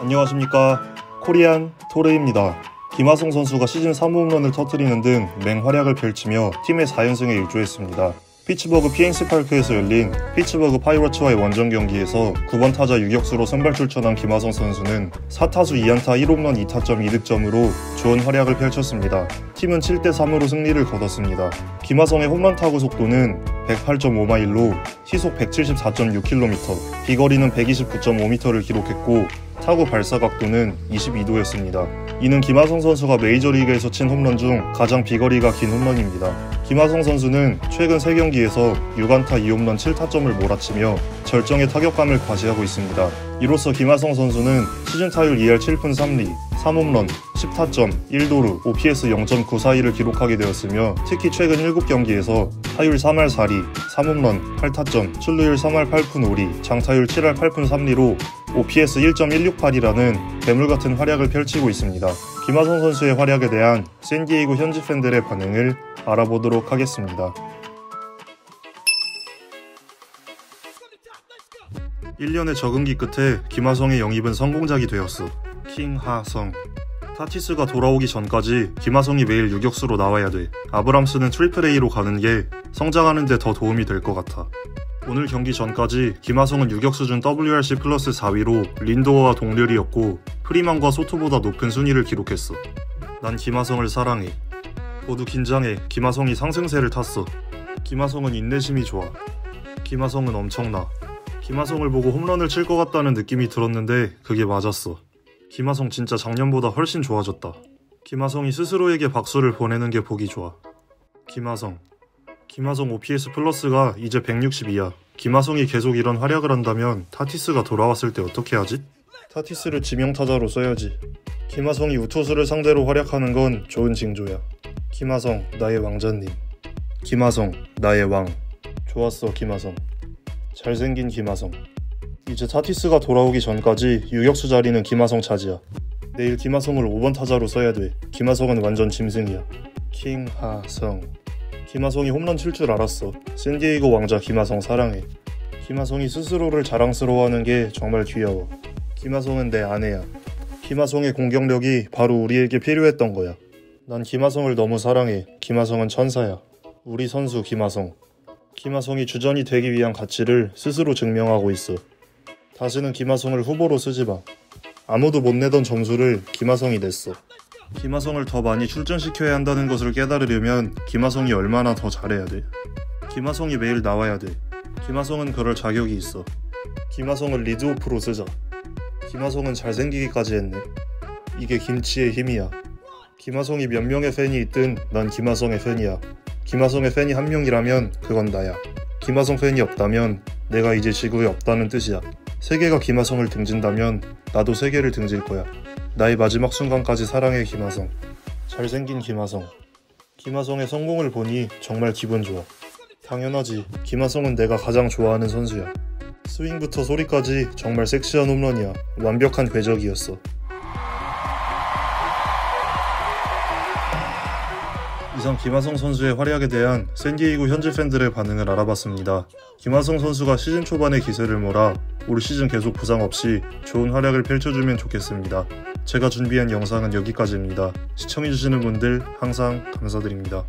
안녕하십니까 코리안 토르입니다. 김하성 선수가 시즌 3홈런을 터뜨리는 등 맹활약을 펼치며 팀의 4연승에 일조했습니다. 피츠버그 PNC 파크에서 열린 피츠버그 파이러츠와의 원정 경기에서 9번 타자 유격수로 선발 출전한 김하성 선수는 4타수 2안타 1홈런 2타점 2득점으로 좋은 활약을 펼쳤습니다. 팀은 7대3으로 승리를 거뒀습니다. 김하성의 홈런 타구 속도는 108.5마일로 시속 174.6km, 비거리는 129.5m를 기록했고 타구 발사 각도는 22도였습니다. 이는 김하성 선수가 메이저리그에서 친 홈런 중 가장 비거리가 긴 홈런입니다. 김하성 선수는 최근 3경기에서 6안타 2홈런 7타점을 몰아치며 절정의 타격감을 과시하고 있습니다. 이로써 김하성 선수는 시즌 타율 2할 7푼 3리, 3홈런, 10타점, 1도루, OPS 0.942를 기록하게 되었으며 특히 최근 7경기에서 타율 3할 4리, 3홈런, 8타점, 출루율 3할 8푼 5리, 장타율 7할 8푼 3리로 OPS 1.168이라는 괴물 같은 활약을 펼치고 있습니다. 김하성 선수의 활약에 대한 샌디에이고 현지 팬들의 반응을 알아보도록 하겠습니다. 1년의 적응기 끝에 김하성의 영입은 성공작이 되었어. 킹하성. 타티스가 돌아오기 전까지 김하성이 매일 유격수로 나와야 돼. 아브람스는 Triple A로 가는 게 성장하는데 더 도움이 될 것 같아. 오늘 경기 전까지 김하성은 유격 수 준 WRC 플러스 4위로 린도어와 동률이었고 프리만과 소토보다 높은 순위를 기록했어. 난 김하성을 사랑해. 모두 긴장해. 김하성이 상승세를 탔어. 김하성은 인내심이 좋아. 김하성은 엄청나. 김하성을 보고 홈런을 칠 것 같다는 느낌이 들었는데 그게 맞았어. 김하성 진짜 작년보다 훨씬 좋아졌다. 김하성이 스스로에게 박수를 보내는 게 보기 좋아. 김하성. 김하성 OPS 플러스가 이제 162야. 김하성이 계속 이런 활약을 한다면 타티스가 돌아왔을 때 어떻게 하지? 타티스를 지명타자로 써야지. 김하성이 우투수를 상대로 활약하는 건 좋은 징조야. 김하성, 나의 왕자님. 김하성, 나의 왕. 좋았어, 김하성. 잘생긴 김하성. 이제 타티스가 돌아오기 전까지 유격수 자리는 김하성 차지야. 내일 김하성을 5번 타자로 써야 돼. 김하성은 완전 짐승이야. 킹하성. 김하성이 홈런 칠 줄 알았어. 샌디에이고 왕자 김하성 사랑해. 김하성이 스스로를 자랑스러워하는 게 정말 귀여워. 김하성은 내 아내야. 김하성의 공격력이 바로 우리에게 필요했던 거야. 난 김하성을 너무 사랑해. 김하성은 천사야. 우리 선수 김하성. 김하성이 주전이 되기 위한 가치를 스스로 증명하고 있어. 다시는 김하성을 후보로 쓰지 마. 아무도 못 내던 점수를 김하성이 냈어. 김하성을 더 많이 출전시켜야 한다는 것을 깨달으려면 김하성이 얼마나 더 잘해야 돼. 김하성이 매일 나와야 돼. 김하성은 그럴 자격이 있어. 김하성을 리드오프로 쓰자. 김하성은 잘생기기까지 했네. 이게 김치의 힘이야. 김하성이 몇 명의 팬이 있든 난 김하성의 팬이야. 김하성의 팬이 한 명이라면 그건 나야. 김하성 팬이 없다면 내가 이제 지구에 없다는 뜻이야. 세계가 김하성을 등진다면 나도 세계를 등질 거야. 나의 마지막 순간까지 사랑해 김하성. 잘생긴 김하성. 김하성의 성공을 보니 정말 기분 좋아. 당연하지. 김하성은 내가 가장 좋아하는 선수야. 스윙부터 소리까지 정말 섹시한 홈런이야. 완벽한 궤적이었어. 이상 김하성 선수의 활약에 대한 샌디에이고 현지 팬들의 반응을 알아봤습니다. 김하성 선수가 시즌 초반에 기세를 몰아 올 시즌 계속 부상 없이 좋은 활약을 펼쳐주면 좋겠습니다. 제가 준비한 영상은 여기까지입니다. 시청해주시는 분들 항상 감사드립니다.